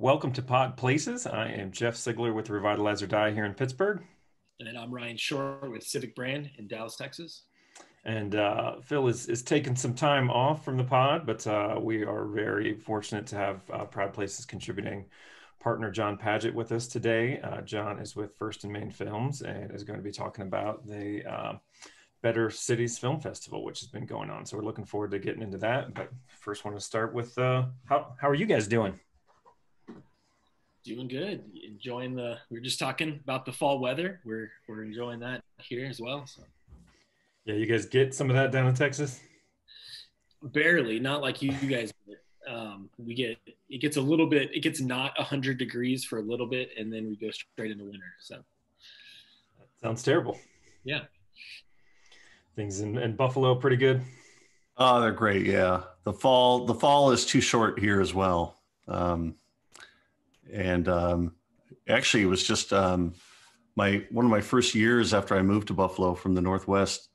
Welcome to Pod Places. I am Jeff Siegler with Revitalize or Die here in Pittsburgh. And I'm Ryan Shore with Civic Brand in Dallas, Texas. And uh, Phil is, is taking some time off from the pod, but uh, we are very fortunate to have uh, Proud Places contributing partner John Paget with us today. Uh, John is with First and Main Films and is going to be talking about the uh, Better Cities Film Festival, which has been going on. So we're looking forward to getting into that. But first, want to start with uh, how how are you guys doing? Doing good. Enjoying the. We are just talking about the fall weather. We're we're enjoying that here as well. So. Yeah, you guys get some of that down in Texas. Barely, not like you, you guys. Um, we get it gets a little bit. It gets not hundred degrees for a little bit, and then we go straight into winter. So. That sounds terrible. Yeah. Things in, in Buffalo pretty good. Oh, they're great. Yeah, the fall the fall is too short here as well. Um, and um, actually, it was just um, my one of my first years after I moved to Buffalo from the Northwest.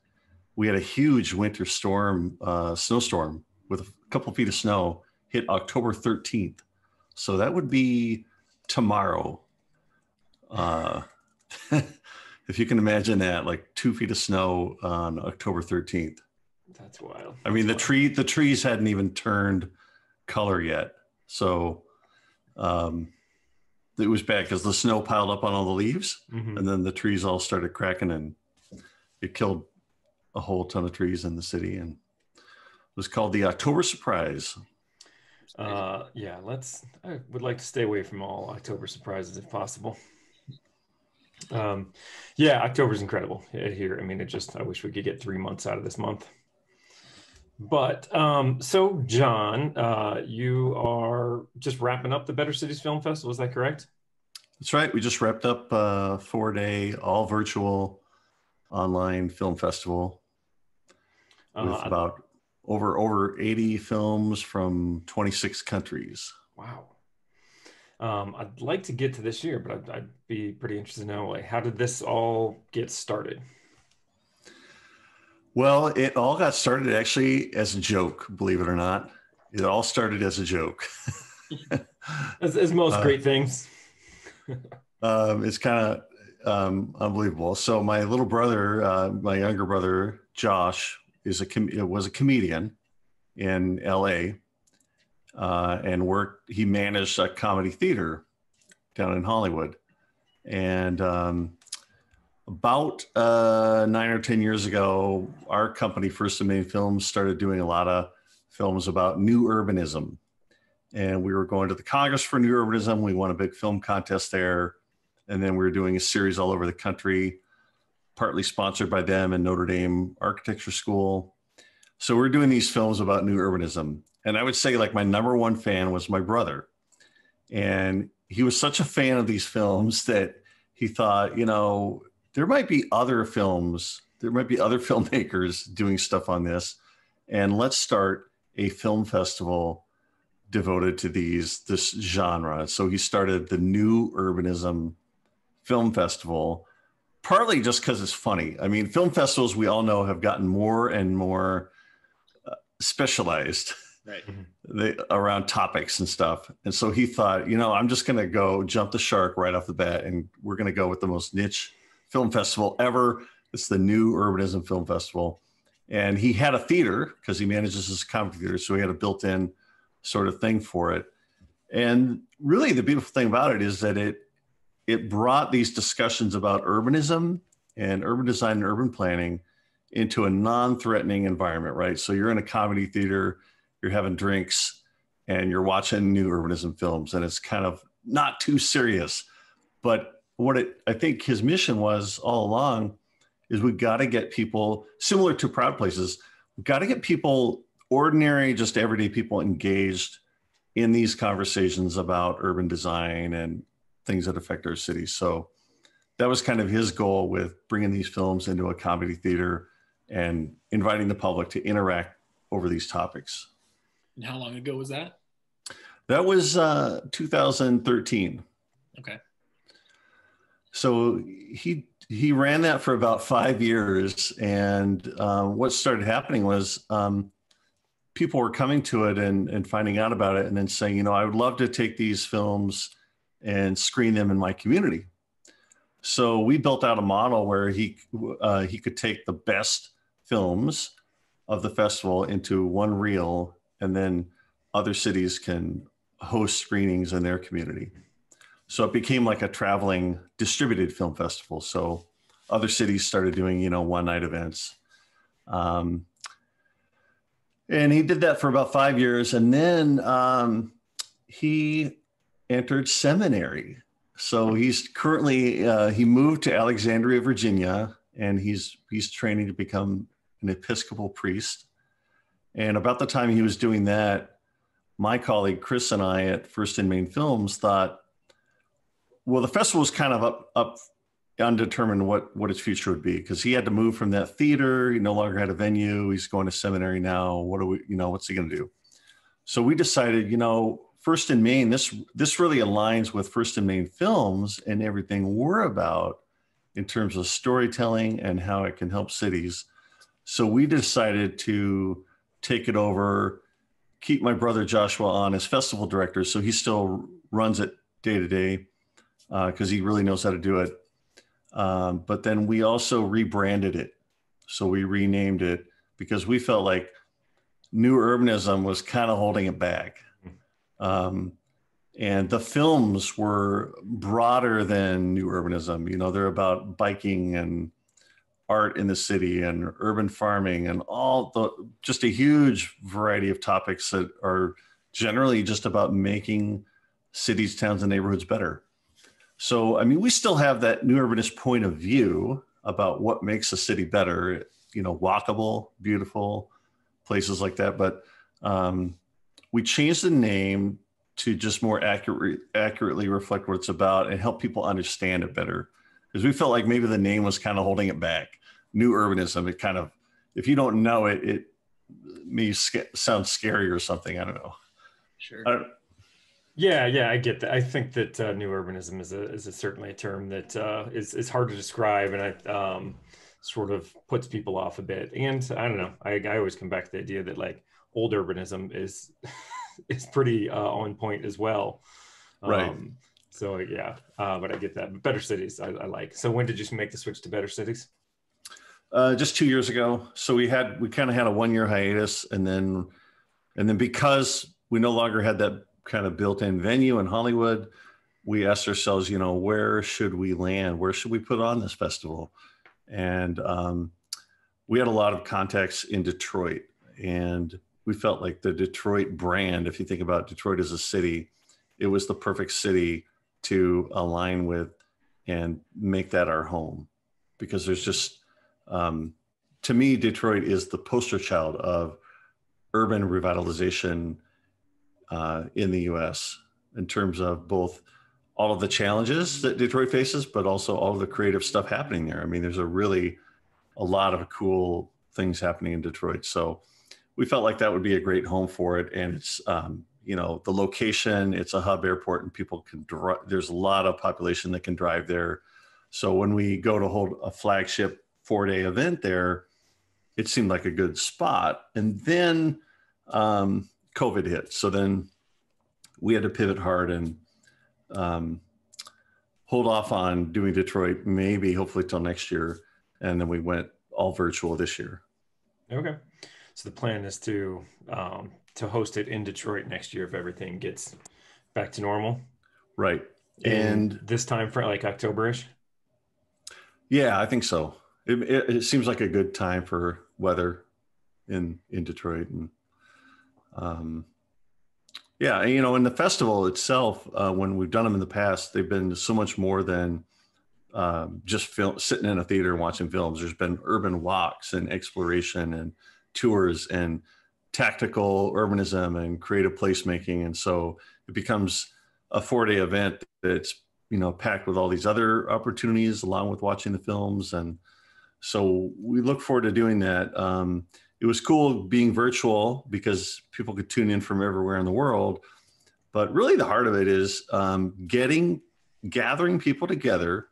We had a huge winter storm, uh, snowstorm with a couple feet of snow hit October 13th. So that would be tomorrow. Uh, if you can imagine that, like two feet of snow on October 13th. That's wild. I mean, That's the tree, the trees hadn't even turned color yet. So, um, it was bad because the snow piled up on all the leaves Mhm. and then the trees all started cracking and it killed a whole ton of trees in the city and it was called the October surprise. Uh, yeah, let's. I would like to stay away from all October surprises if possible. Um, yeah, October's incredible here. I mean, it just. I wish we could get three months out of this month. But um, so, John, uh, you are just wrapping up the Better Cities Film Festival. Is that correct? That's right. We just wrapped up a four day, all virtual online film festival with Uh, about over over 80 films from 26 countries. wow. Um, I'd like to get to this year, but I'd, I'd be pretty interested to know like how did this all get started? Well, it all got started actually as a joke, believe it or not. It all started as a joke. As, as most Uh, great things. um, it's kind of um, unbelievable. So my little brother, uh, my younger brother Josh, is a com- was a comedian in L.A. Uh, and worked. He managed a comedy theater down in Hollywood, and um, about uh, nine or ten years ago, our company, First and Main Films, started doing a lot of films about new urbanism. And we were going to the Congress for New Urbanism. We won a big film contest there. And then we were doing a series all over the country, partly sponsored by them and Notre Dame Architecture School. So we're doing these films about new urbanism. And I would say, like, my number one fan was my brother. And he was such a fan of these films that he thought, you know, there might be other films, there might be other filmmakers doing stuff on this. And let's start a film festival devoted to these this genre. So he started the New Urbanism Film Festival, partly just because it's funny. I mean, film festivals we all know have gotten more and more uh, specialized Right. they, around topics and stuff. And so he thought, you know, I'm just going to go jump the shark right off the bat, and we're going to go with the most niche film festival ever. It's the New Urbanism Film Festival. And he had a theater because he manages his comedy theater. So he had a built in sort of thing for it. And really, the beautiful thing about it is that it it brought these discussions about urbanism and urban design and urban planning into a non-threatening environment, right? So you're in a comedy theater, you're having drinks, and you're watching new urbanism films, and it's kind of not too serious. But what it I think his mission was all along is we got to get people similar to Proud Places, we've got to get people ordinary, just everyday people engaged in these conversations about urban design and things that affect our city. So that was kind of his goal with bringing these films into a comedy theater and inviting the public to interact over these topics. And how long ago was that? That was uh, 2013. Okay. So he he ran that for about five years, and um, what started happening was um, people were coming to it and, and finding out about it and then saying, you know, I would love to take these films and screen them in my community. So we built out a model where he uh, he could take the best films of the festival into one reel, and then other cities can host screenings in their community. So it became like a traveling distributed film festival. So other cities started doing you know one night events. Um, and he did that for about five years, and then um, he entered seminary so he's currently uh, he moved to Alexandria, Virginia, and he's he's training to become an Episcopal priest. And about the time he was doing that, my colleague Chris and I at First and Main Films thought, well, the festival was kind of up up undetermined what what its future would be because he had to move from that theater. He no longer had a venue. He's going to seminary now. What do we, you know, what's he going to do? So we decided, you know, First and Main, this this really aligns with First and Main films and everything we're about in terms of storytelling and how it can help cities. So we decided to take it over, keep my brother Joshua on as festival director, so he still runs it day to day because uh, he really knows how to do it. Um, but then we also rebranded it, so we renamed it because we felt like new urbanism was kind of holding it back um, and the films were broader than New Urbanism. You know, they're about biking and art in the city and urban farming and all the just a huge variety of topics that are generally just about making cities, towns, and neighborhoods better. So, I mean, we still have that new urbanist point of view about what makes a city better, you know, walkable, beautiful places like that. But um, we changed the name to just more accurate, accurately reflect what it's about and help people understand it better. Because we felt like maybe the name was kind of holding it back. New urbanism, it kind of, if you don't know it, it may sounds scary or something. I don't know. Sure. Don't, yeah, yeah, I get that. I think that uh, new urbanism is a is a, certainly a term that uh, is is hard to describe, and I um, sort of puts people off a bit. And I don't know. I, I always come back to the idea that like old urbanism is is pretty uh, on point as well. Right. Um, so yeah, uh, but I get that. Better cities, I, I, like. So when did you make the switch to better cities? Uh, just two years ago. So we had we kind of had a one year hiatus, and then and then because we no longer had that kind of built in venue in Hollywood, we asked ourselves, you know, where should we land? Where should we put on this festival? And um, we had a lot of contacts in Detroit, and we felt like the Detroit brand, if you think about Detroit as a city, it was the perfect city to align with and make that our home because there's just um, to me detroit is the poster child of urban revitalization uh, in the us in terms of both all of the challenges that detroit faces but also all of the creative stuff happening there i mean there's a really a lot of cool things happening in detroit so we felt like that would be a great home for it. And it's, um, you know, the location, it's a hub airport and people can drive, there's a lot of population that can drive there. So when we go to hold a flagship four day event there, it seemed like a good spot. And then um, COVID hit. So then we had to pivot hard and um, hold off on doing Detroit, maybe hopefully till next year. And then we went all virtual this year. Okay. So the plan is to um, to host it in Detroit next year if everything gets back to normal. Right. And, and this time for like Octoberish. Yeah, I think so. It, it, it, seems like a good time for weather in in Detroit, and um, yeah, you know, in the festival itself, uh, when we've done them in the past, they've been so much more than um, just sitting in a theater and watching films. There's been urban walks and exploration and tours and tactical urbanism and creative placemaking. And so it becomes a four day event that's, you know, packed with all these other opportunities along with watching the films. And so we look forward to doing that. Um, it was cool being virtual because people could tune in from everywhere in the world. But really, the heart of it is um, getting, gathering people together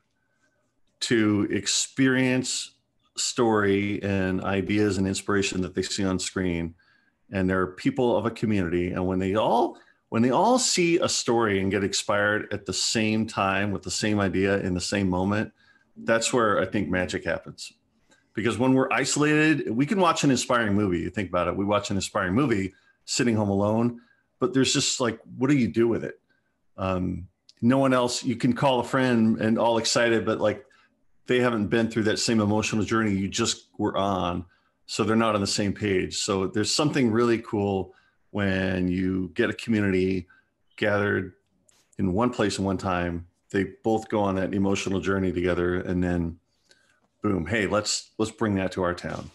to experience story and ideas and inspiration that they see on screen and they're people of a community. And when they all when they all see a story and get inspired at the same time with the same idea in the same moment, that's where I think magic happens. Because when we're isolated, we can watch an inspiring movie. You think about it, we watch an inspiring movie sitting home alone, but there's just like, what do you do with it? Um, no one else, you can call a friend and all excited, but like they haven't been through that same emotional journey you just were on. So they're not on the same page. So there's something really cool when you get a community gathered in one place in one time they both go on that emotional journey together and then boom hey let's let's bring that to our town.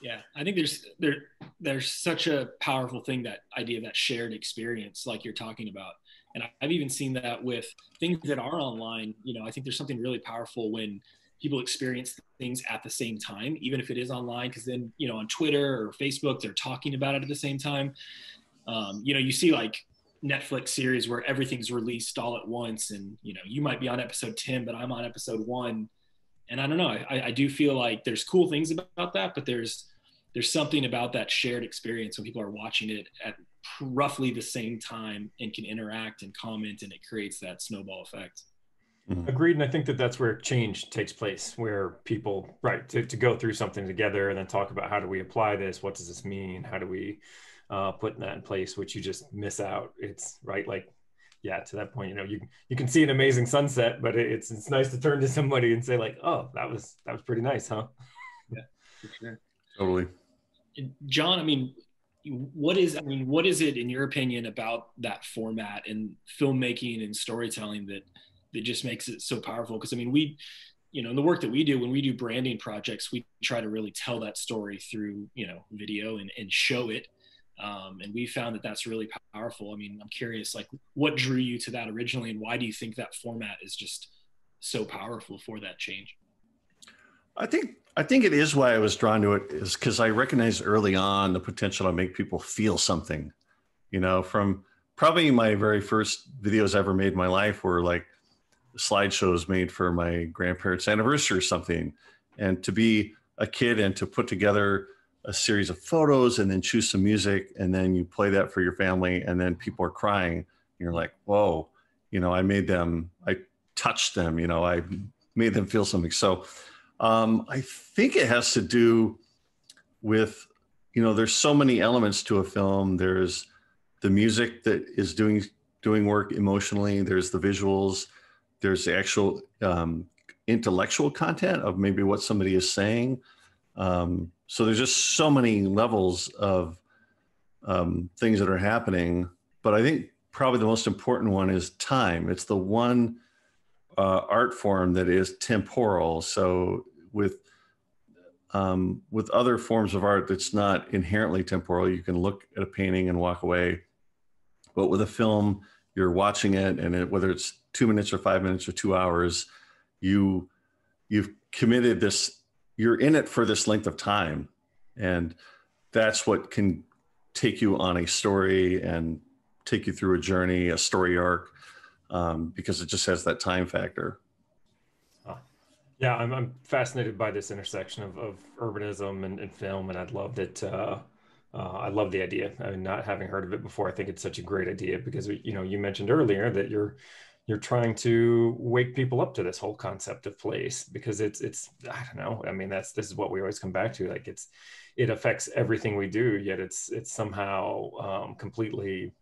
Yeah i think there's there there's such a powerful thing that idea of that shared experience like you're talking about. And i've even seen that with things that are online you know i think there's something really powerful when people experience things at the same time even if it is online because then you know on twitter or facebook they're talking about it at the same time. Um, you know, you see like Netflix series where everything's released all at once, and you know, you might be on episode ten, but I'm on episode one, and I don't know. I, I do feel like there's cool things about that, but there's there's something about that shared experience when people are watching it at roughly the same time and can interact and comment, and it creates that snowball effect. Mm-hmm. Agreed, and I think that that's where change takes place, where people, right, to, to go through something together and then talk about how do we apply this, what does this mean, how do we uh, putting that in place, which you just miss out. It's right, like yeah, to that point, you know, you you can see an amazing sunset, but it's it's nice to turn to somebody and say like, oh, that was that was pretty nice, huh? Yeah, for sure. Totally. John, I mean, what is I mean, what is it in your opinion about that format and filmmaking and storytelling that that just makes it so powerful? Because I mean, we you know in the work that we do when we do branding projects we try to really tell that story through you know video and, and show it um, and we found that that's really powerful. I mean, I'm curious, like, what drew you to that originally, and why do you think that format is just so powerful for that change? I think I think it is why I was drawn to it is because I recognized early on the potential to make people feel something. You know, from probably my very first videos I ever made in my life were like slideshows made for my grandparents' anniversary or something, and to be a kid and to put together a series of photos and then choose some music and then you play that for your family and then people are crying. You're like whoa you know i made them i touched them you know i made them feel something. So um, i think it has to do with you know there's so many elements to a film. There's the music that is doing doing work emotionally. There's the visuals. There's the actual um, intellectual content of maybe what somebody is saying. Um, so there's just so many levels of um, things that are happening. But I think probably the most important one is time. It's the one uh, art form that is temporal. So with um, with other forms of art that's not inherently temporal, you can look at a painting and walk away. But with a film, you're watching it, and it, whether it's two minutes or five minutes or two hours, you you've committed this you're in it for this length of time. And that's what can take you on a story and take you through a journey a story arc um, because it just has that time factor. Yeah I'm, I'm fascinated by this intersection of, of urbanism and, and, film and i love that uh, uh, I love the idea. I mean, not having heard of it before, I think it's such a great idea because you know you mentioned earlier that you're you're trying to wake people up to this whole concept of place because it's it's I don't know. I mean, that's this is what we always come back to. Like it's it affects everything we do, yet it's it's somehow um, completely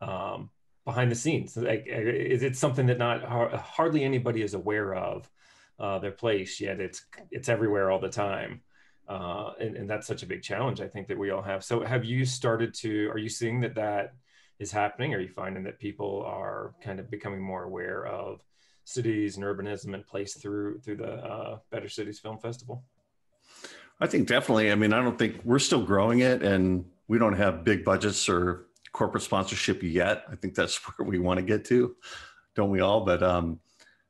um, behind the scenes. Like it's something that not hardly anybody is aware of uh, their place yet. It's it's everywhere all the time. Uh, and, and that's such a big challenge I think that we all have. So have you started to? Are you seeing that that is happening? Are you finding that people are kind of becoming more aware of cities and urbanism and place through through the uh, Better Cities Film Festival? I think definitely. I mean, I don't think we're still growing it, and we don't have big budgets or corporate sponsorship yet. I think that's where we want to get to, don't we all? But um,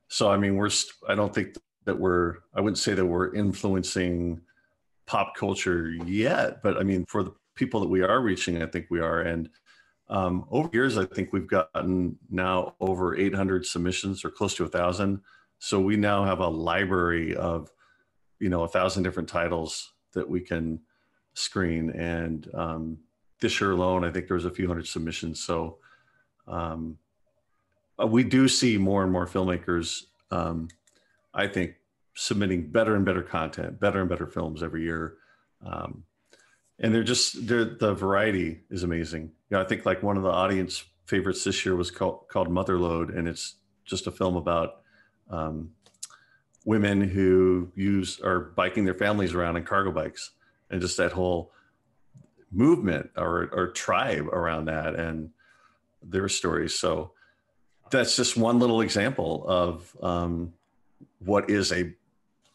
so I mean, we're. I don't think that we're. I wouldn't say that we're influencing pop culture yet, but I mean, for the people that we are reaching, I think we are, and um, over years, I think we've gotten now over 800 submissions or close to a thousand. So we now have a library of, you know, a thousand different titles that we can screen. And um, this year alone, I think there was a few hundred submissions. So um, uh, we do see more and more filmmakers, um, I think, submitting better and better content, better and better films every year. Um, and they're just they're, the variety is amazing. You know, I think like one of the audience favorites this year was called, called Motherload, and it's just a film about um, women who use are biking their families around in cargo bikes, and just that whole movement or, or tribe around that and their stories. So that's just one little example of um, what is a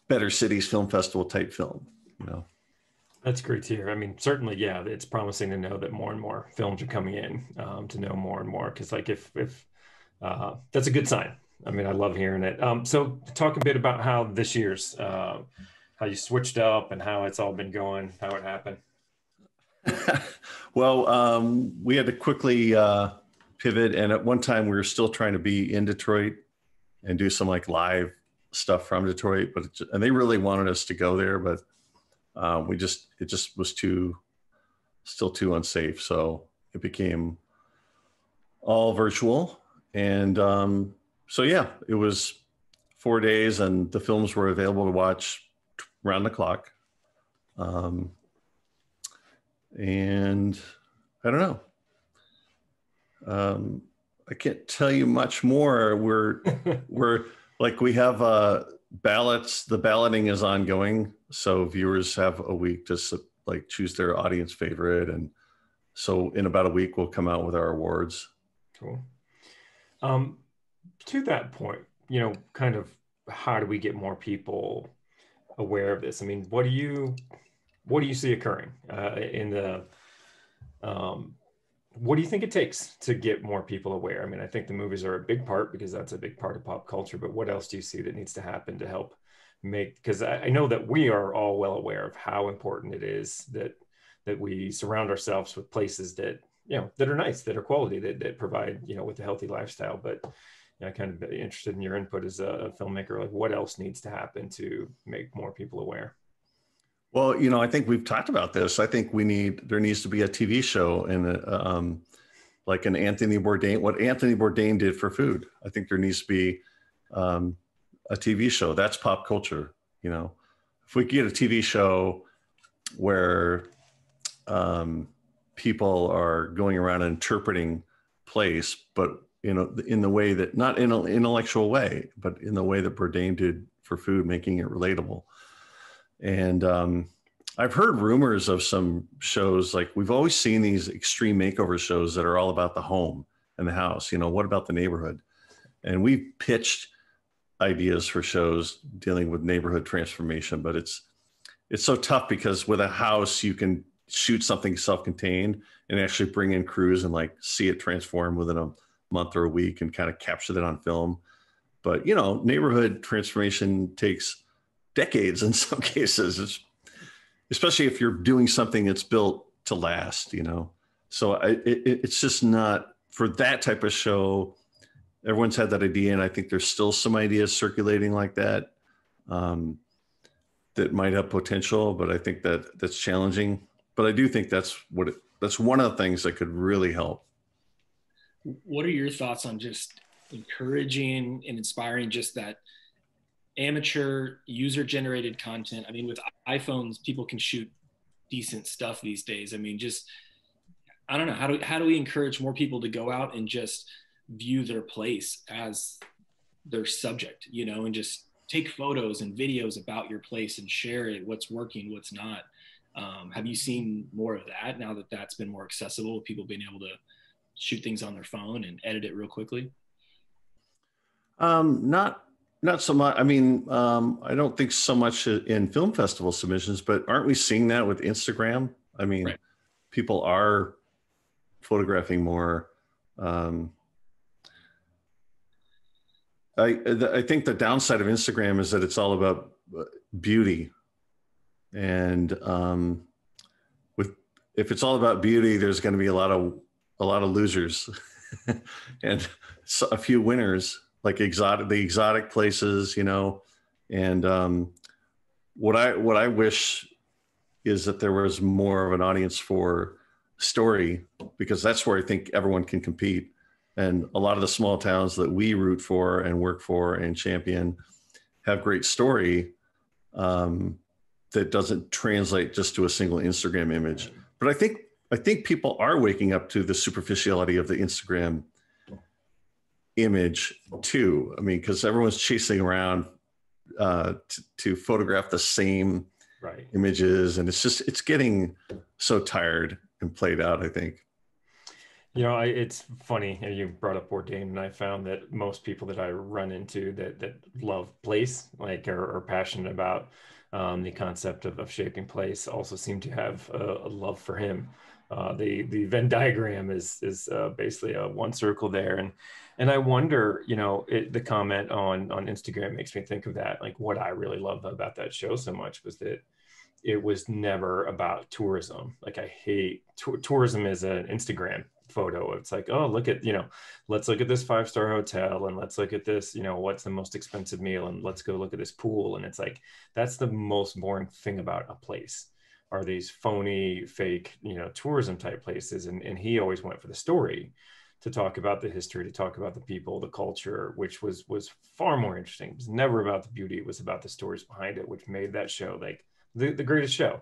better cities film festival type film, you know. That's great to hear. I mean, certainly, yeah, it's promising to know that more and more films are coming in um, to know more and more. Because, like, if if uh, that's a good sign. I mean, I love hearing it. Um, so, talk a bit about how this year's uh, how you switched up and how it's all been going, how it happened. well, um, we had to quickly uh, pivot, and at one time we were still trying to be in Detroit and do some like live stuff from Detroit, but and they really wanted us to go there, but uh, we just it just was too still too unsafe, so it became all virtual, and um, so yeah, it was four days, and the films were available to watch round the clock. Um, and I don't know. Um, I can't tell you much more. We're we're like we have uh, ballots. The balloting is ongoing, so viewers have a week to like choose their audience favorite, and so in about a week we'll come out with our awards. Cool. Um, to that point, you know, kind of how do we get more people aware of this? I mean, what do you what do you see occurring uh, in the um, what do you think it takes to get more people aware? I mean, I think the movies are a big part because that's a big part of pop culture. But what else do you see that needs to happen to help make? Because I, I know that we are all well aware of how important it is that that we surround ourselves with places that you know that are nice, that are quality, that that provide you know with a healthy lifestyle. But you know, kind of interested in your input as a filmmaker. Like, what else needs to happen to make more people aware? Well, you know, I think we've talked about this. I think we need there needs to be a TV show and um, like an Anthony Bourdain. What Anthony Bourdain did for food. I think there needs to be um, a TV show. That's pop culture. You know, if we get a TV show where um, people are going around interpreting place, but you know, in the way that not in an intellectual way, but in the way that Bourdain did for food, making it relatable and um, I've heard rumors of some shows like we've always seen these extreme makeover shows that are all about the home and the house. You know, what about the neighborhood? And we've pitched ideas for shows dealing with neighborhood transformation, but it's it's so tough because with a house you can shoot something self-contained and actually bring in crews and like see it transform within a month or a week and kind of capture that on film. But you know, neighborhood transformation takes decades in some cases, especially if you're doing something that's built to last, you know. So I, it, it's just not for that type of show. Everyone's had that idea, and I think there's still some ideas circulating like that um, that might have potential, but I think that that's challenging. But I do think that's what it, that's one of the things that could really help. What are your thoughts on just encouraging and inspiring just that amateur user generated content. I mean, with iPhones, people can shoot decent stuff these days. I mean, just I don't know how do how do we encourage more people to go out and just view their place as their subject, you know, and just take photos and videos about your place and share it, what's working, what's not. Um, have you seen more of that now that that's been more accessible? People being able to shoot things on their phone and edit it real quickly. Um, not not so much. I mean, um, I don't think so much in film festival submissions, but aren't we seeing that with Instagram? I mean, right. people are photographing more. Um, I I think the downside of Instagram is that it's all about uh, beauty, and um, with if it's all about beauty, there's going to be a lot of a lot of losers, and a few winners like exotic the exotic places, you know, and um, what I what I wish is that there was more of an audience for story because that's where I think everyone can compete. And a lot of the small towns that we root for and work for and champion have great story um, that doesn't translate just to a single Instagram image. But I think I think people are waking up to the superficiality of the Instagram image too. I mean, because everyone's chasing around uh, to, to photograph the same right. images, and it's just it's getting so tired and played out. I think. You know, I, it's funny. You brought up Bourdain, and I found that most people that I run into that that love place, like, are, are passionate about um, the concept of, of shaping place, also seem to have a, a love for him. Uh, the the Venn diagram is is uh, basically a one circle there, and and I wonder, you know, it, the comment on on Instagram makes me think of that. Like, what I really love about that show so much was that it was never about tourism. Like I hate tourism is an Instagram photo. It's like, oh, look at, you know, let's look at this five star hotel and let's look at this, you know, what's the most expensive meal and let's go look at this pool. And it's like, that's the most boring thing about a place are these phony, fake, you know, tourism type places. And, and he always went for the story to talk about the history, to talk about the people, the culture, which was was far more interesting. It was never about the beauty; it was about the stories behind it, which made that show like the, the greatest show.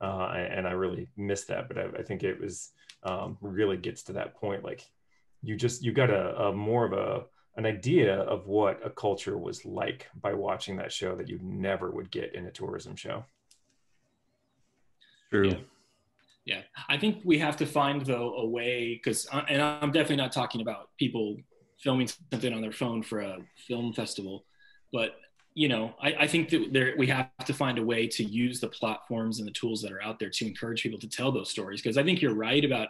Uh, and I really missed that, but I, I think it was um, really gets to that point. Like you just you got a, a more of a an idea of what a culture was like by watching that show that you never would get in a tourism show. True. Yeah. yeah. I think we have to find though a way because, uh, and I'm definitely not talking about people filming something on their phone for a film festival, but you know, I, I, think that there we have to find a way to use the platforms and the tools that are out there to encourage people to tell those stories. Because I think you're right about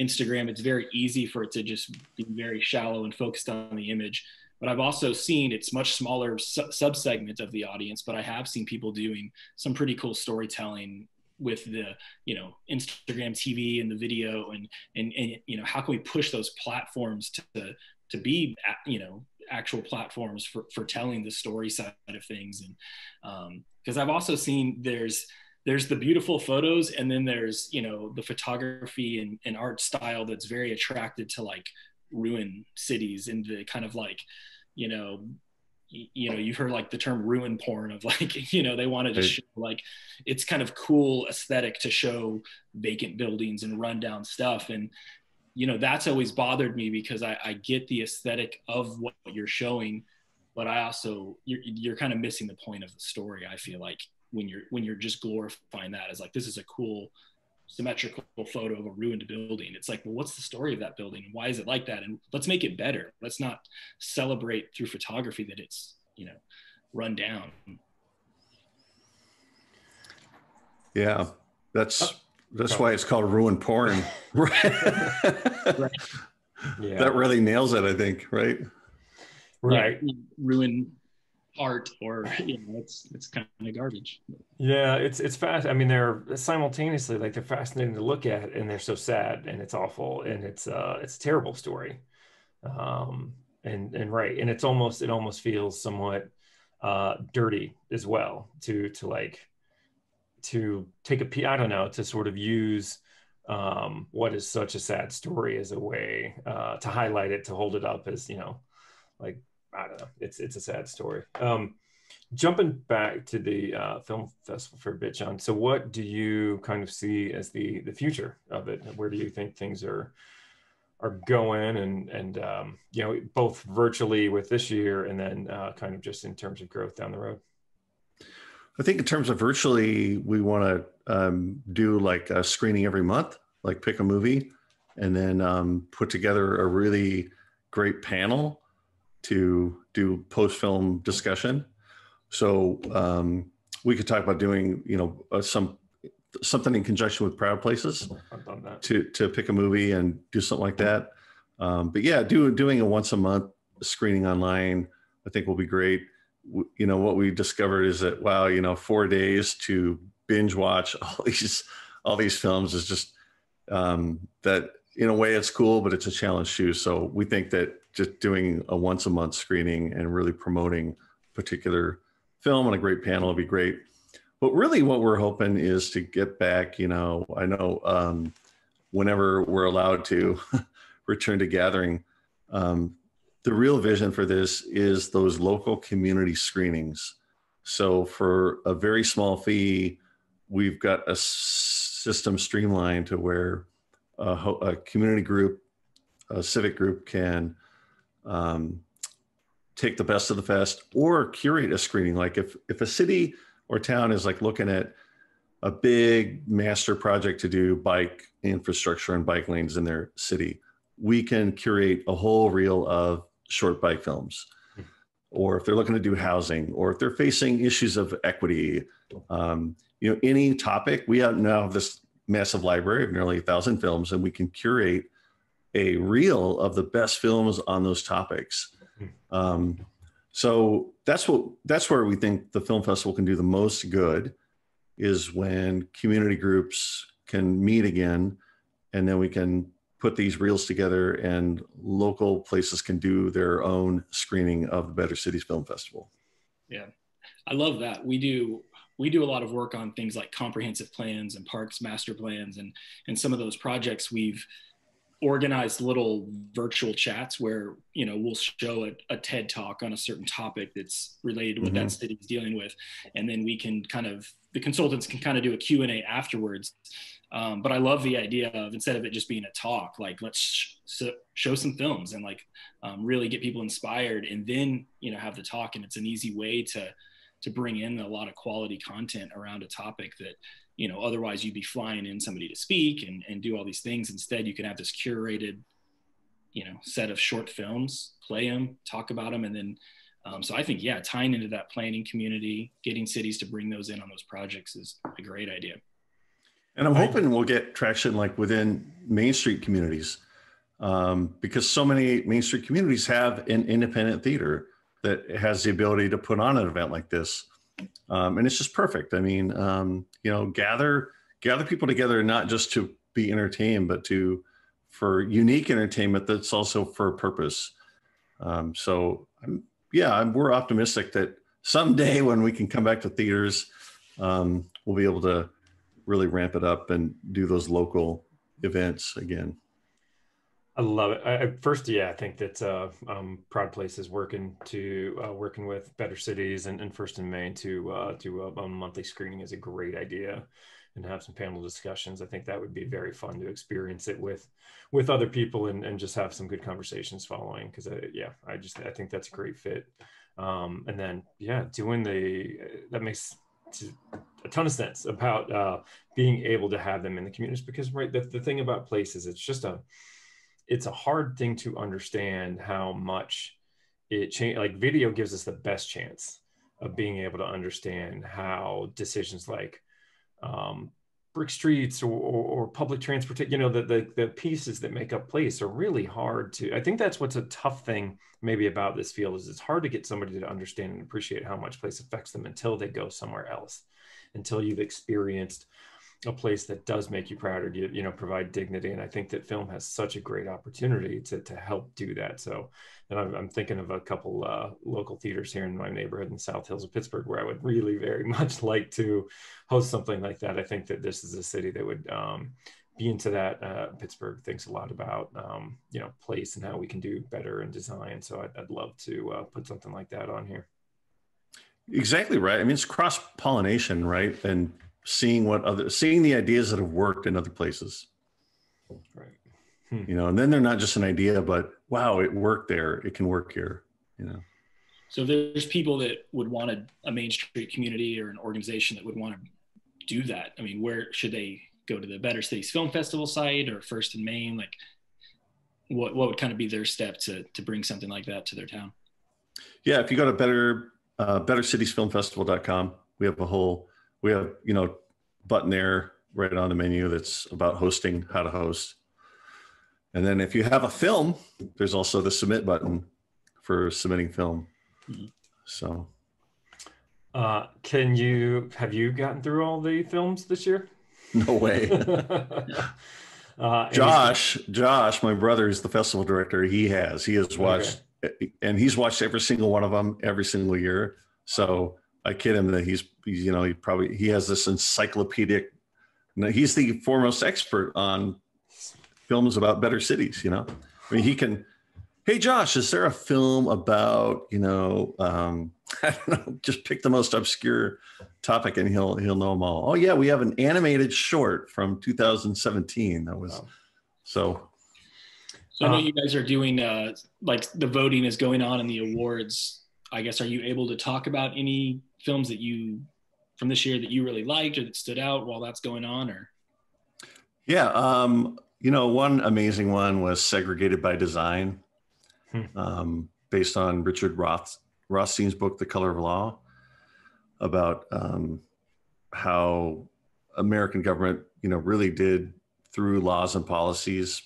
Instagram. It's very easy for it to just be very shallow and focused on the image. But I've also seen it's much smaller su- sub segment of the audience. But I have seen people doing some pretty cool storytelling with the you know Instagram TV and the video and and and you know how can we push those platforms to to be you know actual platforms for, for telling the story side of things? And because um, i've also seen there's there's the beautiful photos and then there's you know the photography and, and art style that's very attracted to like ruin cities and the kind of like you know you know you've heard like the term ruin porn of like you know they wanted to show like it's kind of cool aesthetic to show vacant buildings and rundown stuff. And you know that's always bothered me because I, I get the aesthetic of what you're showing but i also you're, you're kind of missing the point of the story i feel like when you're when you're just glorifying that as like this is a cool symmetrical photo of a ruined building it's like well what's the story of that building and why is it like that and let's make it better let's not celebrate through photography that it's you know run down yeah that's oh that's Probably. why it's called ruin porn. right. Yeah. That really nails it, I think, right? Right. Yeah, ruin art or you know it's it's kind of garbage. Yeah it's it's fast i mean they're simultaneously like they're fascinating to look at and they're so sad and it's awful and it's uh it's a terrible story. Um and and right and it's almost it almost feels somewhat uh dirty as well to to like to take a p i don't know to sort of use um, what is such a sad story as a way uh, to highlight it to hold it up as you know like i don't know. It's it's a sad story. Um, jumping back to the uh, film festival for a bit john so what do you kind of see as the the future of it? Where do you think things are are going? And and um, you know both virtually with this year and then uh, kind of just in terms of growth down the road? I think in terms of virtually, we want to um, do like a screening every month, like pick a movie and then um, put together a really great panel to do post film discussion. So um, we could talk about doing, you know, uh, some something in conjunction with Proud Places to to pick a movie and do something like that. Um, but yeah, do, doing a once a month screening online, I think will be great you know what we discovered is that wow you know four days to binge watch all these all these films is just um, that in a way it's cool but it's a challenge too so we think that just doing a once a month screening and really promoting particular film and a great panel would be great but really what we're hoping is to get back you know i know um, whenever we're allowed to return to gathering. Um, the real vision for this is those local community screenings. So for a very small fee, we've got a system streamlined to where a, a community group, a civic group can um, take the best of the fest or curate a screening. Like if if a city or town is like looking at a big master project to do bike infrastructure and bike lanes in their city, we can curate a whole reel of short bike films. Or if they're looking to do housing, or if they're facing issues of equity, um, you know, any topic, we have now have this massive library of nearly a thousand films, and we can curate a reel of the best films on those topics. Um, so that's what that's where we think the film festival can do the most good is when community groups can meet again and then we can put these reels together and local places can do their own screening of the better cities film festival. Yeah. I love that. We do we do a lot of work on things like comprehensive plans and parks master plans and and some of those projects we've organized little virtual chats where you know we'll show a, a ted talk on a certain topic that's related to what mm-hmm. that city is dealing with. And then we can kind of the consultants can kind of do a q&a afterwards. Um, but i love the idea of instead of it just being a talk like let's sh- show some films and like um, really get people inspired and then you know have the talk. And it's an easy way to to bring in a lot of quality content around a topic that you know otherwise you'd be flying in somebody to speak and, and do all these things instead you can have this curated you know set of short films play them talk about them and then um, so i think yeah tying into that planning community getting cities to bring those in on those projects is a great idea and i'm hoping we'll get traction like within main street communities um, because so many main street communities have an independent theater that has the ability to put on an event like this. Um, and it's just perfect. I mean, um, you know, gather gather people together not just to be entertained, but to for unique entertainment that's also for a purpose. Um, so, I'm, yeah, I'm, we're optimistic that someday when we can come back to theaters, um, we'll be able to really ramp it up and do those local events again. I love it. I, first, yeah, I think that uh, um, Proud Place is working to uh, working with Better Cities and, and First and Main to uh, do a, a, monthly screening is a great idea, and have some panel discussions. I think that would be very fun to experience it with with other people and, and just have some good conversations following. Because yeah, I just I think that's a great fit. Um, and then yeah, doing the that makes a ton of sense about uh, being able to have them in the communities because right the, the thing about places it's just a it's a hard thing to understand how much it change like video gives us the best chance of being able to understand how decisions like um, brick streets or, or, or public transportation, you know, the, the, the pieces that make up place are really hard to, I think that's what's a tough thing maybe about this field is it's hard to get somebody to understand and appreciate how much place affects them until they go somewhere else, until you've experienced a place that does make you proud or you, you know provide dignity. And i think that film has such a great opportunity to, to help do that. So and i'm, I'm thinking of a couple uh, local theaters here in my neighborhood in south hills of pittsburgh where i would really very much like to host something like that. I think that this is a city that would um, be into that. Uh, pittsburgh thinks a lot about um, you know place and how we can do better in design. So i'd, I'd love to uh, put something like that on here. Exactly right. I mean it's cross pollination right? And seeing what other seeing the ideas that have worked in other places. Right. Hmm. you know and then they're not just an idea but wow it worked there. It can work here you know. So there's people that would want a, a main street community or an organization that would want to do that. I mean where should they go to the better cities film festival site or first and main like what, what would kind of be their step to, to bring something like that to their town? Yeah if you go to better uh, bettercitiesfilmfestival.com we have a whole we have you know button there right on the menu that's about hosting how to host. And then if you have a film there's also the submit button for submitting film. Mm-hmm. so. Uh, can you have you gotten through all the films this year? No way. Uh, josh josh my brother is the festival director. He has he has watched okay. and he's watched every single one of them every single year. So I kid him that he's, he's you know he probably he has this encyclopedic. He's the foremost expert on films about better cities. You know, I mean, he can. Hey, Josh, is there a film about you know? Um, I don't know. Just pick the most obscure topic, and he'll he'll know them all. Oh yeah, we have an animated short from 2017 that was wow. so. So I know uh, you guys are doing uh, like the voting is going on in the awards. I guess are you able to talk about any films that you from this year that you really liked or that stood out while that's going on or yeah um, you know one amazing one was segregated by design hmm. um, based on richard roth rothstein's book the color of law about um, how american government you know really did through laws and policies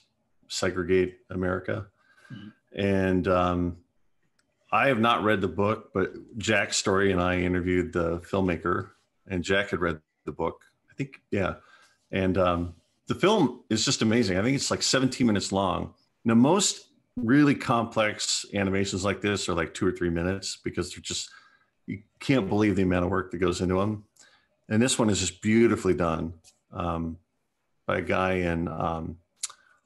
segregate america hmm. and um, I have not read the book, but Jack Story and I interviewed the filmmaker, and Jack had read the book. I think, yeah. And um, the film is just amazing. I think it's like 17 minutes long. Now, most really complex animations like this are like two or three minutes because they're just, you can't believe the amount of work that goes into them. And this one is just beautifully done um, by a guy in um,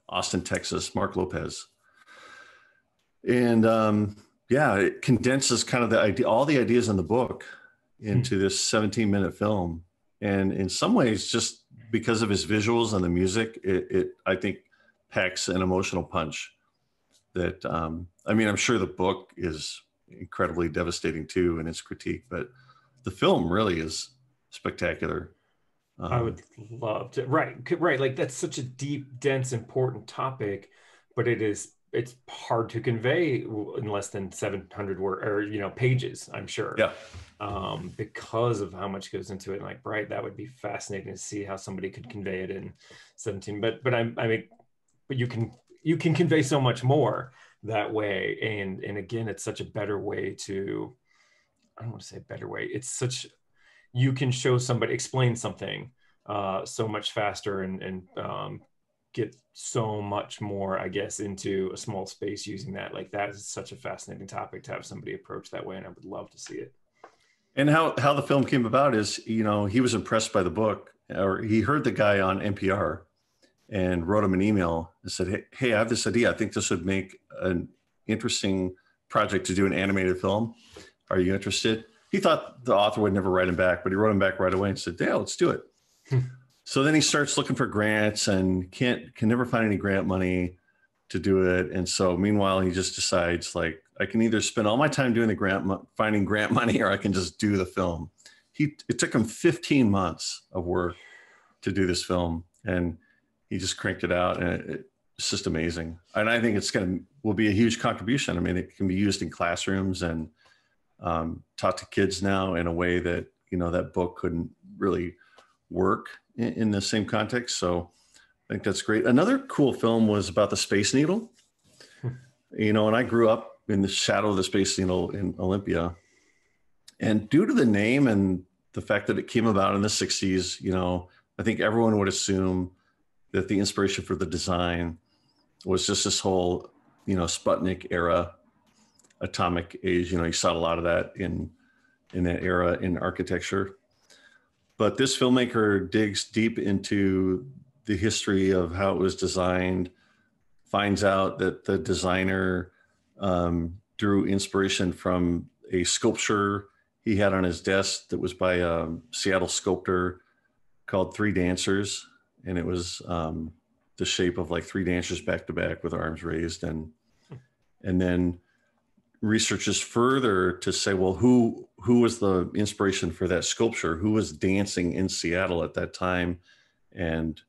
Austin, Texas, Mark Lopez. And um, yeah, it condenses kind of the idea, all the ideas in the book into mm-hmm. this 17 minute film. And in some ways, just because of his visuals and the music, it, it I think packs an emotional punch that, um, I mean, I'm sure the book is incredibly devastating too in its critique, but the film really is spectacular. Um, I would love to, right, right. Like that's such a deep, dense, important topic, but it is it's hard to convey in less than 700 word or you know pages i'm sure. Yeah. Um, because of how much goes into it and like right that would be fascinating to see how somebody could convey it in 17 but but i i mean but you can you can convey so much more that way and and again it's such a better way to i don't want to say better way it's such you can show somebody explain something uh, so much faster and and um, get so much more, I guess, into a small space using that. Like that is such a fascinating topic to have somebody approach that way, and I would love to see it. And how how the film came about is, you know, he was impressed by the book, or he heard the guy on NPR, and wrote him an email and said, "Hey, hey I have this idea. I think this would make an interesting project to do an animated film. Are you interested?" He thought the author would never write him back, but he wrote him back right away and said, "Yeah, let's do it." So then he starts looking for grants and can't can never find any grant money to do it. And so meanwhile, he just decides like I can either spend all my time doing the grant finding grant money or I can just do the film. He it took him 15 months of work to do this film and he just cranked it out and it, it's just amazing. And I think it's going to will be a huge contribution. I mean, it can be used in classrooms and um, taught to kids now in a way that you know that book couldn't really work in, in the same context. So I think that's great. Another cool film was about the Space Needle. Hmm. you know, and I grew up in the shadow of the Space Needle in Olympia. And due to the name and the fact that it came about in the 60s, you know, I think everyone would assume that the inspiration for the design was just this whole, you know, Sputnik era atomic age. You know, you saw a lot of that in in that era in architecture. But this filmmaker digs deep into the history of how it was designed, finds out that the designer um, drew inspiration from a sculpture he had on his desk that was by a Seattle sculptor called Three Dancers. And it was um, the shape of like three dancers back to back with arms raised. And, and then researches further to say, well, who who was the inspiration for that sculpture? Who was dancing in Seattle at that time, and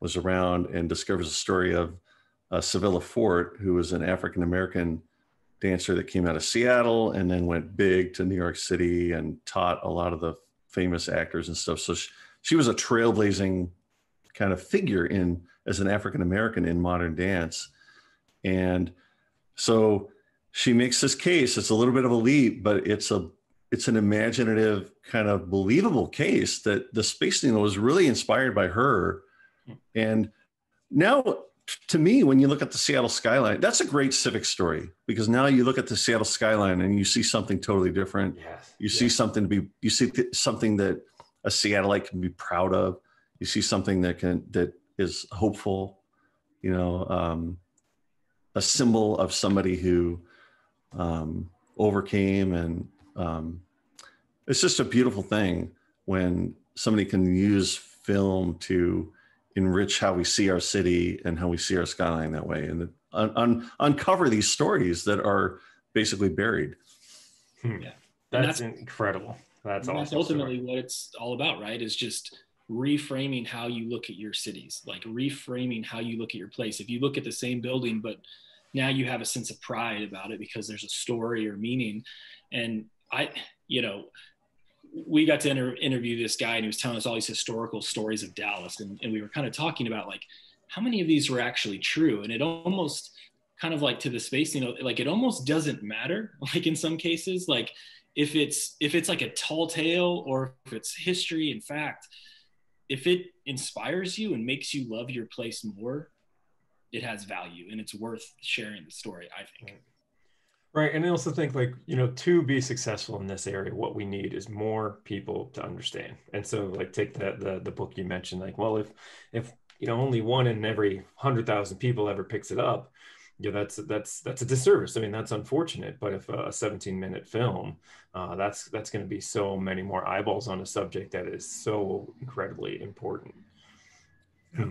was around and discovers the story of uh, Syvilla Fort, who was an African American dancer that came out of Seattle and then went big to New York City and taught a lot of the famous actors and stuff. So she, she was a trailblazing kind of figure in as an African American in modern dance, and so she makes this case. It's a little bit of a leap, but it's a it's an imaginative kind of believable case that the space needle was really inspired by her. And now to me, when you look at the Seattle skyline, that's a great civic story because now you look at the Seattle skyline and you see something totally different. Yes. You see something to be, you see th- something that a Seattleite can be proud of. You see something that can, that is hopeful. you know, um, a symbol of somebody who um, overcame and um, it's just a beautiful thing when somebody can use film to enrich how we see our city and how we see our skyline that way and un- un- uncover these stories that are basically buried hmm. yeah that's, that's, incredible that's, awesome that's ultimately story. what it's all about right is just reframing how you look at your cities like reframing how you look at your place if you look at the same building but now you have a sense of pride about it because there's a story or meaning and i you know we got to inter- interview this guy and he was telling us all these historical stories of Dallas. And, and we were kind of talking about like how many of these were actually true. And it almost kind of like to the space, you know, like it almost doesn't matter. Like in some cases, like if it's, if it's like a tall tale or if it's history and fact, if it inspires you and makes you love your place more, it has value and it's worth sharing the story, I think. Right. And I also think like, you know, to be successful in this area, what we need is more people to understand. And so like take that the the book you mentioned, like, well, if if you know only one in every hundred thousand people ever picks it up, you know, that's that's that's a disservice. I mean, that's unfortunate. But if a 17 minute film, uh, that's that's going to be so many more eyeballs on a subject that is so incredibly important. Yeah.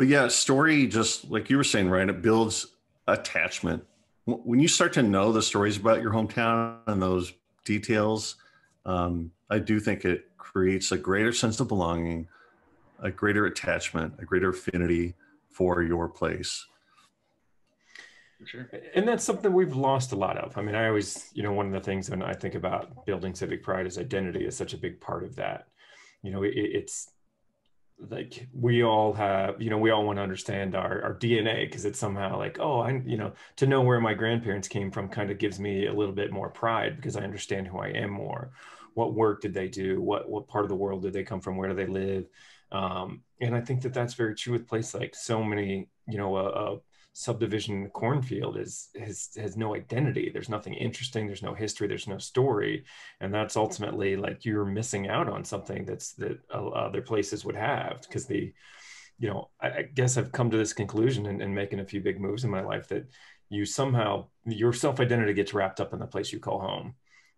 But yeah, story just like you were saying, right? It builds attachment when you start to know the stories about your hometown and those details, um, I do think it creates a greater sense of belonging, a greater attachment, a greater affinity for your place. For sure. And that's something we've lost a lot of. I mean, I always, you know, one of the things when I think about building civic pride is identity is such a big part of that. You know, it, it's like we all have you know we all want to understand our, our dna because it's somehow like oh i you know to know where my grandparents came from kind of gives me a little bit more pride because i understand who i am more. What work did they do? What what part of the world did they come from? Where do they live? Um, and i think that that's very true with place like so many you know a, a subdivision cornfield is has has no identity. There's nothing interesting. There's no history. There's no story. And that's ultimately like you're missing out on something that's that uh, other places would have. Because the you know I, I, guess i've come to this conclusion and, and making a few big moves in my life that you somehow your self identity gets wrapped up in the place you call home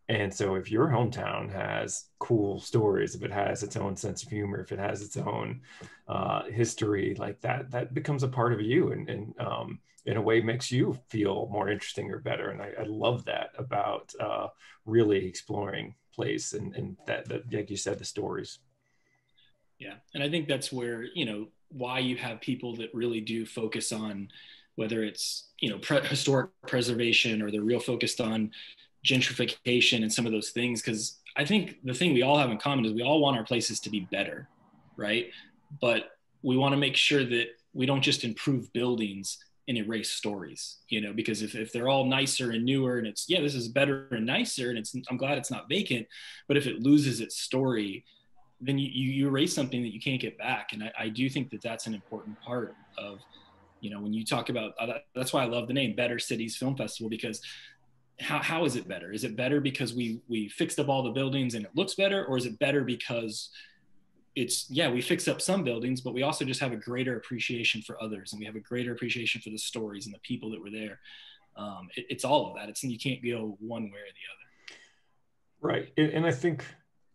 and so if your hometown has cool stories, if it has its own sense of humor, if it has its own uh, history like that, that becomes a part of you and, and um, in a way makes you feel more interesting or better. And I, I love that about uh, really exploring place and, and that, that, like you said, the stories. Yeah. And I think that's where, you know, why you have people that really do focus on whether it's, you know, pre- historic preservation or they're real focused on gentrification and some of those things because i think the thing we all have in common is we all want our places to be better right? But we want to make sure that we don't just improve buildings and erase stories you know because if, if they're all nicer and newer and it's yeah this is better and nicer and it's i'm glad it's not vacant but if it loses its story then you, you erase something that you can't get back. And I, I do think that that's an important part of you know when you talk about uh, that's why i love the name better cities film festival because how, how is it better? Is it better because we we fixed up all the buildings and it looks better, or is it better because it's yeah we fix up some buildings, but we also just have a greater appreciation for others and we have a greater appreciation for the stories and the people that were there. Um, it, it's all of that. It's and you can't go one way or the other. Right, and I think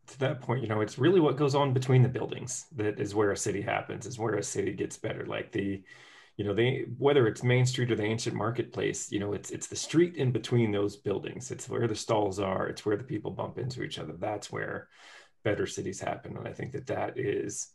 to that point, you know, it's really what goes on between the buildings that is where a city happens, is where a city gets better. Like the you know they whether it's main street or the ancient marketplace you know it's it's the street in between those buildings. It's where the stalls are. It's where the people bump into each other. That's where better cities happen. And i think that that is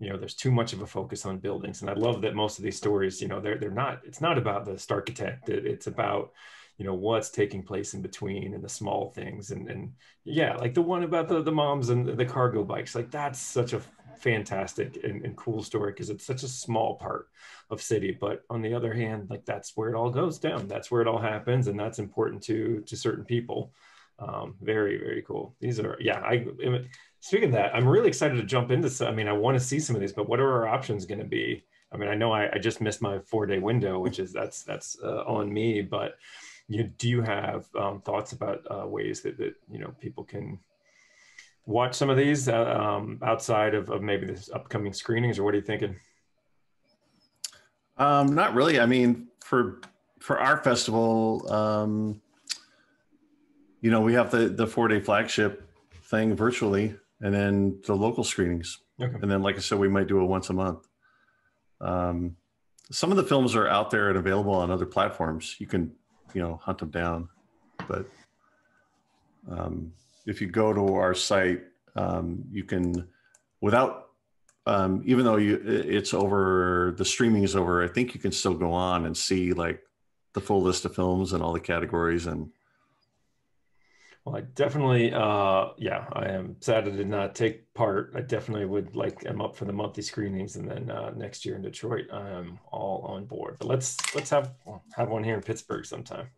you know there's too much of a focus on buildings. And i love that most of these stories you know they're they're not it's not about the architect. It's about you know what's taking place in between and the small things. And and yeah like the one about the the moms and the cargo bikes like that's such a fantastic and, and cool story because it's such a small part of city but on the other hand like that's where it all goes down. That's where it all happens and that's important to to certain people. Um, very very cool. These are yeah i speaking of that i'm really excited to jump into some, i mean i want to see some of these but what are our options going to be? I mean i know I, I, just missed my four day window which is that's that's uh, on me but you do you have um, thoughts about uh, ways that, that you know people can watch some of these uh, um, outside of, of maybe this upcoming screenings, or what are you thinking? Um, not really. I mean, for for our festival, um, you know, we have the the four day flagship thing virtually, and then the local screenings, Okay. and then like I said, we might do it once a month. Um, some of the films are out there and available on other platforms. You can, you know, hunt them down, but um, if you go to our site, um, you can, without, um, even though you it's over, the streaming is over. I think you can still go on and see like the full list of films and all the categories and Well, I definitely, uh, yeah, I am sad I did not take part. I definitely would like. I'm up for the monthly screenings, and then uh, next year in Detroit, I'm all on board. But let's let's have have one here in Pittsburgh sometime.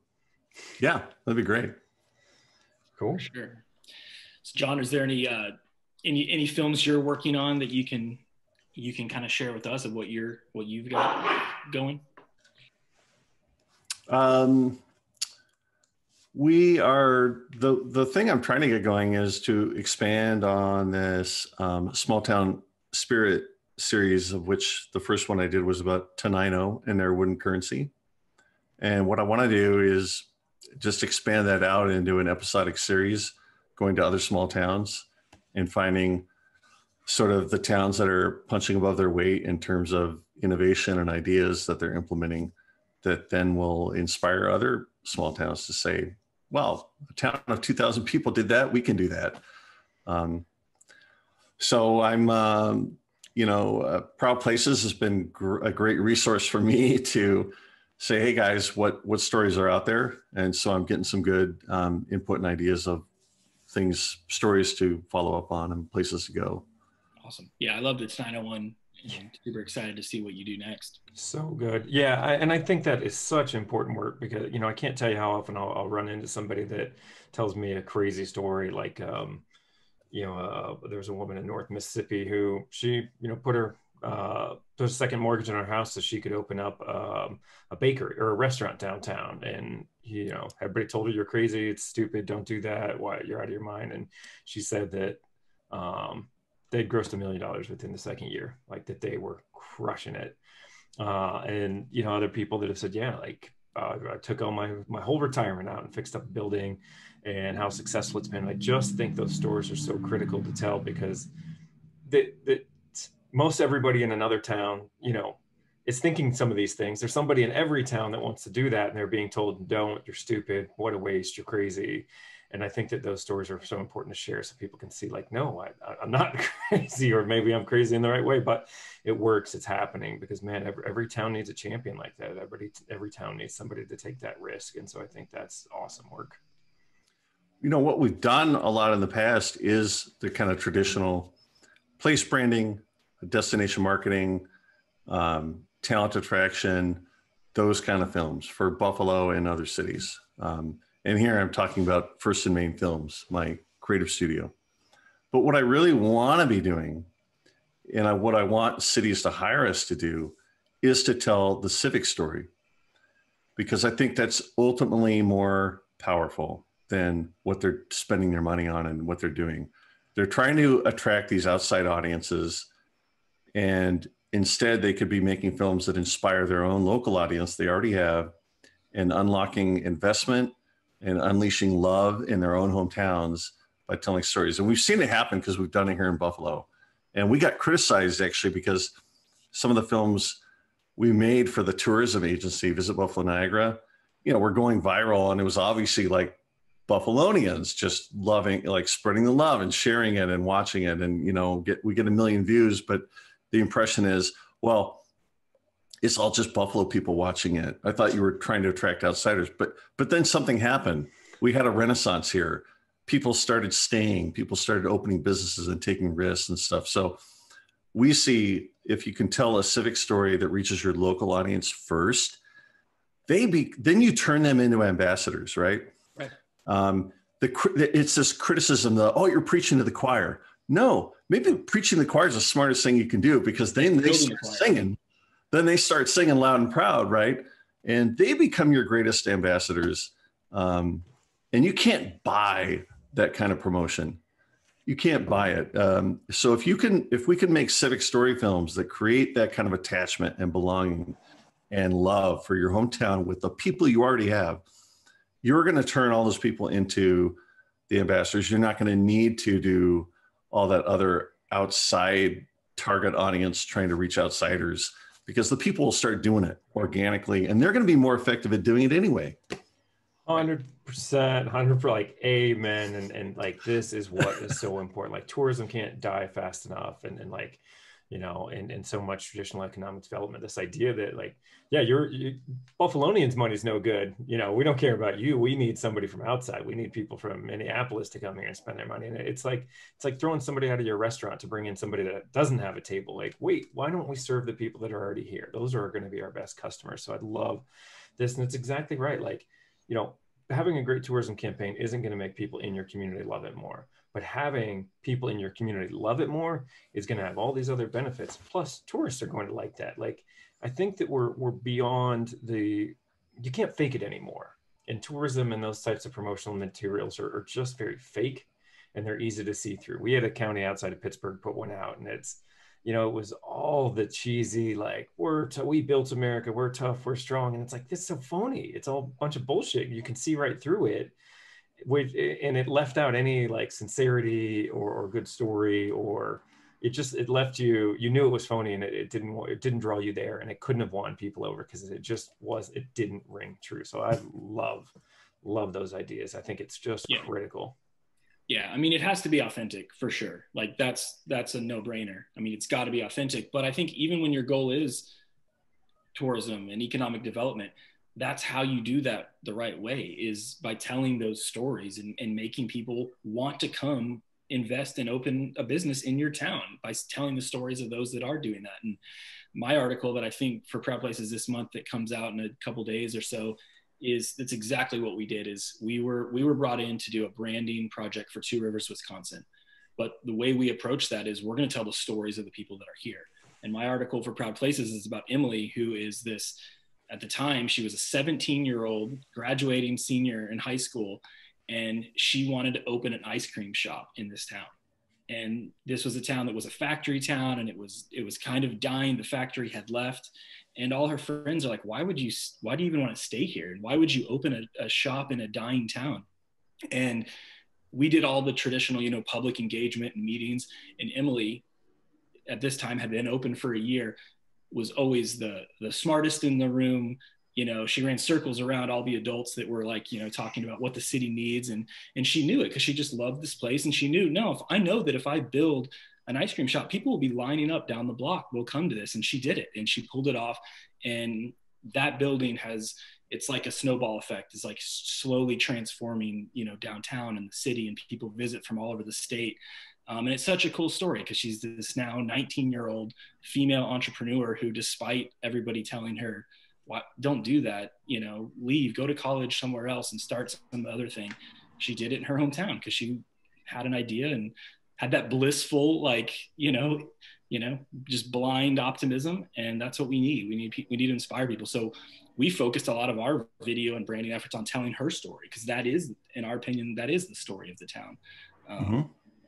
yeah, that'd be great. Cool. For sure. So, John, is there any uh, any any films you're working on that you can you can kind of share with us of what you're what you've got going? Um, we are the the thing I'm trying to get going is to expand on this um, small town spirit series, of which the first one I did was about Tenino and their wooden currency. And what I want to do is just expand that out into an episodic series, going to other small towns and finding sort of the towns that are punching above their weight in terms of innovation and ideas that they're implementing that then will inspire other small towns to say, well, a town of 2,000 people did that. We can do that. Um, so I'm, um, you know, uh, Proud Places has been gr- a great resource for me to say, hey guys, what what stories are out there? And so I'm getting some good um, input and ideas of things, stories to follow up on, and places to go. Awesome. Yeah, I love the 901 and super excited to see what you do next. So good. Yeah. I, and I think that is such important work because, you know, I can't tell you how often I'll, I'll run into somebody that tells me a crazy story. Like, um, you know, uh, there was a woman in North Mississippi who she, you know, put her, uh, there's a second mortgage on her house so she could open up um, a bakery or a restaurant downtown. And, you know, everybody told her you're crazy. It's stupid. Don't do that. Why you're out of your mind. And she said that, um, they'd grossed a million dollars within the second year, like that they were crushing it. Uh, and you know, other people that have said, yeah, like uh, I took all my my whole retirement out and fixed up a building, and how successful it's been. I just think those stories are so critical to tell because that that most everybody in another town, you know, is thinking some of these things. There's somebody in every town that wants to do that, and they're being told, "Don't, you're stupid. What a waste. You're crazy." and i think that those stories are so important to share so people can see like no I, i'm not crazy or maybe i'm crazy in the right way but it works it's happening because man every, every town needs a champion like that every every town needs somebody to take that risk and so i think that's awesome work you know what we've done a lot in the past is the kind of traditional place branding destination marketing um, talent attraction those kind of films for buffalo and other cities um, and here I'm talking about First and Main Films, my creative studio. But what I really want to be doing, and I, what I want cities to hire us to do, is to tell the civic story. Because I think that's ultimately more powerful than what they're spending their money on and what they're doing. They're trying to attract these outside audiences, and instead, they could be making films that inspire their own local audience they already have and unlocking investment and unleashing love in their own hometowns by telling stories. And we've seen it happen because we've done it here in Buffalo. And we got criticized actually because some of the films we made for the tourism agency, Visit Buffalo Niagara, you know, we're going viral. And it was obviously like Buffalonians just loving, like spreading the love and sharing it and watching it. And, you know, get we get a million views, but the impression is, well, it's all just Buffalo people watching it. I thought you were trying to attract outsiders, but but then something happened. We had a renaissance here. People started staying. People started opening businesses and taking risks and stuff. So we see if you can tell a civic story that reaches your local audience first, they be then you turn them into ambassadors, right? Right. Um, the it's this criticism that oh you're preaching to the choir. No, maybe preaching the choir is the smartest thing you can do because then they start the singing then they start singing loud and proud, right? And they become your greatest ambassadors. Um, and you can't buy that kind of promotion. You can't buy it. Um, so if you can, if we can make civic story films that create that kind of attachment and belonging, and love for your hometown with the people you already have, you're going to turn all those people into the ambassadors. You're not going to need to do all that other outside target audience trying to reach outsiders because the people will start doing it organically and they're going to be more effective at doing it anyway. 100%, 100 for like amen. And, and like, this is what is so important. Like tourism can't die fast enough. And, and like, you know, and, and so much traditional economic development, this idea that like, yeah, you're you, Buffalonians money is no good. You know, we don't care about you. We need somebody from outside. We need people from Minneapolis to come here and spend their money. And it's like, it's like throwing somebody out of your restaurant to bring in somebody that doesn't have a table. Like, wait, why don't we serve the people that are already here? Those are going to be our best customers. So I'd love this. And it's exactly right. Like, you know, having a great tourism campaign isn't going to make people in your community love it more but having people in your community love it more is going to have all these other benefits plus tourists are going to like that like i think that we're we're beyond the you can't fake it anymore and tourism and those types of promotional materials are, are just very fake and they're easy to see through we had a county outside of pittsburgh put one out and it's you know, it was all the cheesy, like, we're, t- we built America, we're tough, we're strong. And it's like, this is so phony. It's all a bunch of bullshit. You can see right through it which and it left out any like sincerity or, or good story or it just it left you you knew it was phony and it, it didn't it didn't draw you there and it couldn't have won people over because it just was it didn't ring true. So i love love those ideas. I think it's just yeah. critical. Yeah i mean it has to be authentic for sure. Like that's that's a no-brainer. I mean it's got to be authentic but i think even when your goal is tourism and economic development that's how you do that the right way is by telling those stories and, and making people want to come invest and open a business in your town by telling the stories of those that are doing that. And my article that i think for proud places this month that comes out in a couple days or so is that's exactly what we did is we were we were brought in to do a branding project for two rivers wisconsin. But the way we approach that is we're going to tell the stories of the people that are here. And my article for proud places is about emily who is this at the time she was a 17 year old graduating senior in high school and she wanted to open an ice cream shop in this town. And this was a town that was a factory town and it was it was kind of dying. The factory had left and all her friends are like why would you why do you even want to stay here? And why would you open a, a shop in a dying town? And we did all the traditional you know public engagement and meetings and emily at this time had been open for a year was always the the smartest in the room. You know she ran circles around all the adults that were like you know talking about what the city needs and and she knew it because she just loved this place and she knew no if i know that if i build an ice cream shop people will be lining up down the block will come to this and she did it and she pulled it off and that building has it's like a snowball effect. It's like slowly transforming you know downtown and the city and people visit from all over the state um, and it's such a cool story because she's this now 19 year old female entrepreneur who, despite everybody telling her, "Why don't do that? You know, leave, go to college somewhere else and start some other thing." She did it in her hometown because she had an idea and had that blissful, like you know, you know, just blind optimism, and that's what we need. We need we need to inspire people. So we focused a lot of our video and branding efforts on telling her story because that is, in our opinion, that is the story of the town. Um, mm-hmm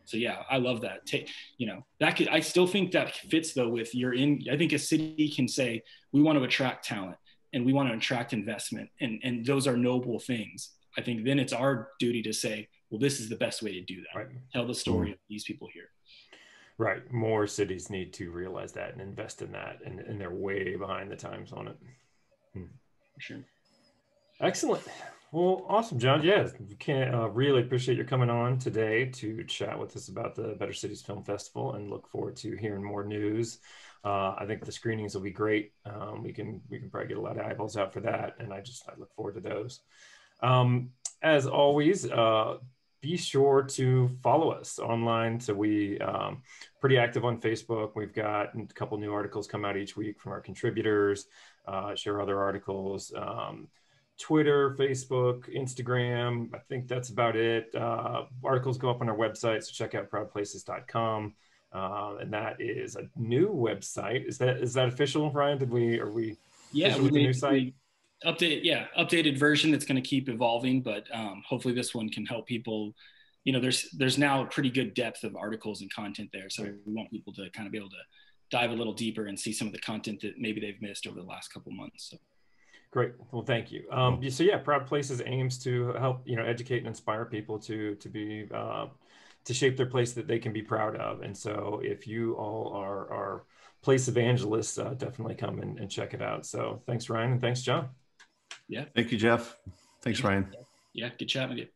so yeah, I love that. Take, you know, that could, I still think that fits though with you're in, I think a city can say, we want to attract talent and we want to attract investment and, and those are noble things. I think then it's our duty to say, well, this is the best way to do that. Right. Tell the story mm-hmm. of these people here. Right. More cities need to realize that and invest in that. And, and they're way behind the times on it. Hmm. Sure. Excellent. Well, awesome, John. Yeah, we can uh, really appreciate your coming on today to chat with us about the Better Cities Film Festival, and look forward to hearing more news. Uh, I think the screenings will be great. Um, we can we can probably get a lot of eyeballs out for that, and I just I look forward to those. Um, as always, uh, be sure to follow us online. So we um, pretty active on Facebook. We've got a couple new articles come out each week from our contributors. Uh, share other articles. Twitter, Facebook, Instagram. I think that's about it. Uh, articles go up on our website, so check out proudplaces.com. Uh, and that is a new website. Is that is that official, Ryan? Did we are we? Yeah, we, with the new site. Update, yeah, updated version that's going to keep evolving, but um, hopefully this one can help people. You know, there's there's now a pretty good depth of articles and content there, so we want people to kind of be able to dive a little deeper and see some of the content that maybe they've missed over the last couple months. So. Great. Well, thank you. Um, so yeah, Proud Places aims to help you know educate and inspire people to to be uh, to shape their place that they can be proud of. And so if you all are are place evangelists, uh, definitely come and, and check it out. So thanks, Ryan, and thanks, John. Yeah. Thank you, Jeff. Thanks, Ryan. Yeah. Good chatting with you.